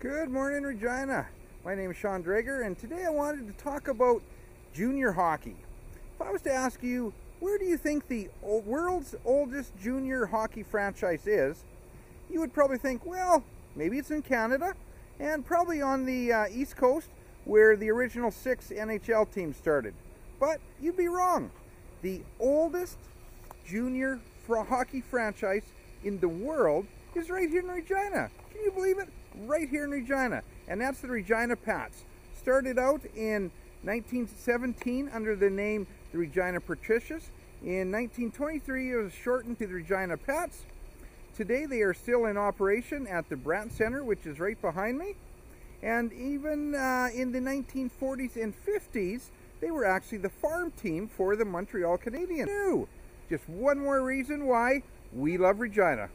Good morning, Regina. My name is Shawn Dreger, and today I wanted to talk about junior hockey. If I was to ask you, where do you think the world's oldest junior hockey franchise is? You would probably think, well, maybe it's in Canada, and probably on the uh, East Coast, where the original six NHL teams started. But you'd be wrong. The oldest junior hockey franchise in the world is right here in Regina. Can you believe it? Right here in Regina, and that's the Regina Pats. Started out in 1917 under the name the Regina Patricias. In 1923, it was shortened to the Regina Pats. Today, they are still in operation at the Brandt Center, which is right behind me. And even uh, in the 1940s and 50s, they were actually the farm team for the Montreal Canadiens. Just one more reason why we love Regina.